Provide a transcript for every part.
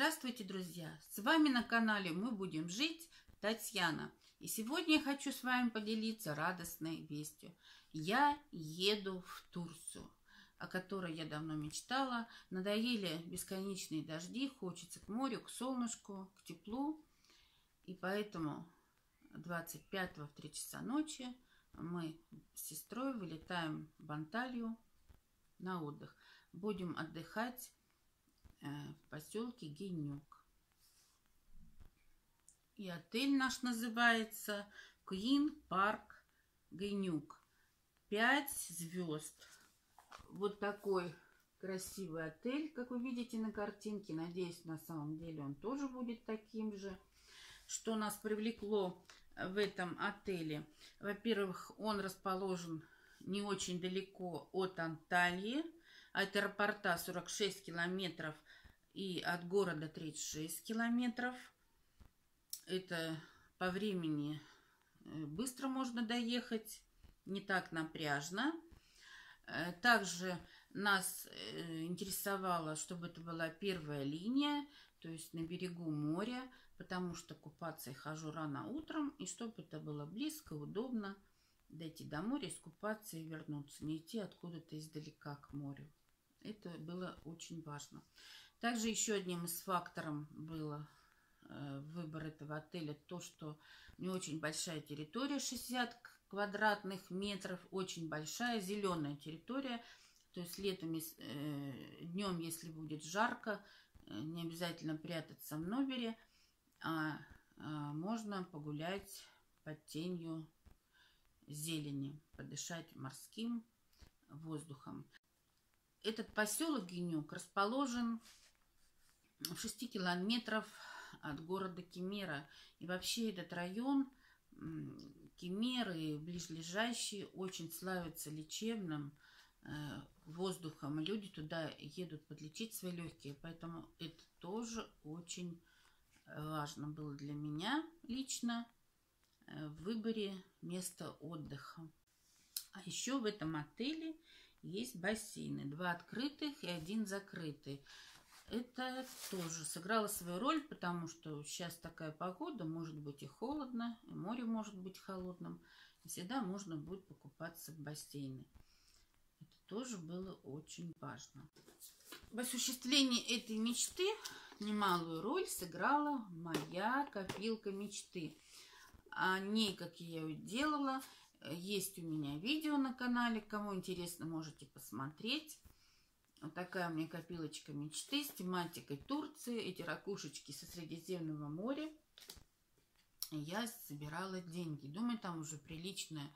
Здравствуйте, друзья! С вами на канале «Мы будем жить» Татьяна. И сегодня я хочу с вами поделиться радостной вестью. Я еду в Турцию, о которой я давно мечтала. Надоели бесконечные дожди, хочется к морю, к солнышку, к теплу. И поэтому 25 в 3 часа ночи мы с сестрой вылетаем в Анталию на отдых. Будем отдыхать в поселке Генюк. И отель наш называется Queen Park Генюк. Пять звезд. Вот такой красивый отель, как вы видите на картинке. Надеюсь, на самом деле он тоже будет таким же. Что нас привлекло в этом отеле? Во-первых, он расположен не очень далеко от Анталии. От аэропорта 46 километров и от города 36 километров. Это по времени э, быстро можно доехать, не так напряжно. Э, также нас э, интересовало, чтобы это была первая линия, то есть на берегу моря, потому что купаться я хожу рано утром, и чтобы это было близко, удобно дойти до моря, искупаться и вернуться, не идти откуда-то издалека к морю. Это было очень важно. Также еще одним из факторов было э, выбор этого отеля то, что не очень большая территория, 60 квадратных метров, очень большая зеленая территория. То есть летом, э, днем, если будет жарко, э, не обязательно прятаться в номере, а, а можно погулять под тенью зелени, подышать морским воздухом. Этот поселок Генюк расположен в 6 километров от города Кемера. И вообще этот район Кемеры и ближайшие очень славятся лечебным э, воздухом. Люди туда едут подлечить свои легкие. Поэтому это тоже очень важно было для меня лично э, в выборе места отдыха. А еще в этом отеле есть бассейны. Два открытых и один закрытый. Это тоже сыграло свою роль, потому что сейчас такая погода, может быть и холодно, и море может быть холодным. И всегда можно будет покупаться в бассейны. Это тоже было очень важно. В осуществлении этой мечты немалую роль сыграла моя копилка мечты. О ней, как я ее делала, есть у меня видео на канале. Кому интересно, можете посмотреть. Вот такая у меня копилочка мечты с тематикой Турции. Эти ракушечки со Средиземного моря. Я собирала деньги. Думаю, там уже приличная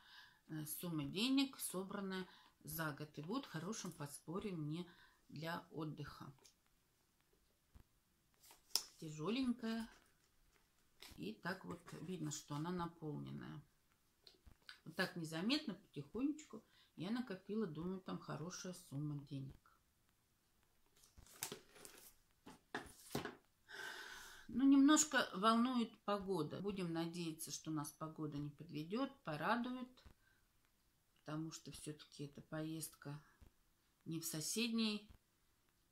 э, сумма денег, собранная за год. И будет хорошим подспорьем мне для отдыха. Тяжеленькая. И так вот видно, что она наполненная. Вот так незаметно, потихонечку я накопила, думаю, там хорошая сумма денег. Ну, немножко волнует погода. Будем надеяться, что нас погода не подведет, порадует. Потому что все-таки эта поездка не в соседний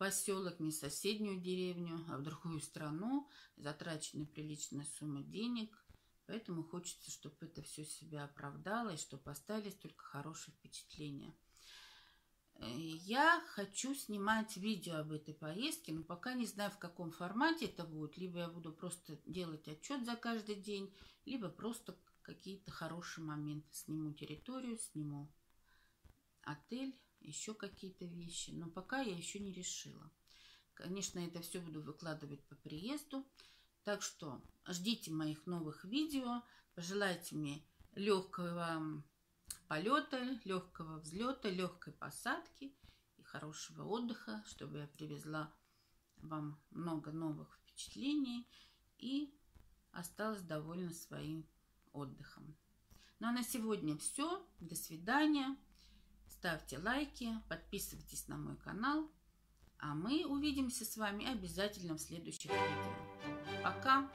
поселок, не соседнюю деревню, а в другую страну. Затрачена приличная сумма денег. Поэтому хочется, чтобы это все себя оправдало и чтобы остались только хорошие впечатления. Э, я хочу снимать видео об этой поездке, но пока не знаю, в каком формате это будет. Либо я буду просто делать отчет за каждый день, либо просто какие-то хорошие моменты. Сниму территорию, сниму отель, еще какие-то вещи. Но пока я еще не решила. Конечно, это все буду выкладывать по приезду. Так что ждите моих новых видео. Пожелайте мне легкого полета, легкого взлета, легкой посадки и хорошего отдыха, чтобы я привезла вам много новых впечатлений и осталась довольна своим отдыхом. Ну а на сегодня все. До свидания. Ставьте лайки, подписывайтесь на мой канал. А мы увидимся с вами обязательно в следующих видео. Пока!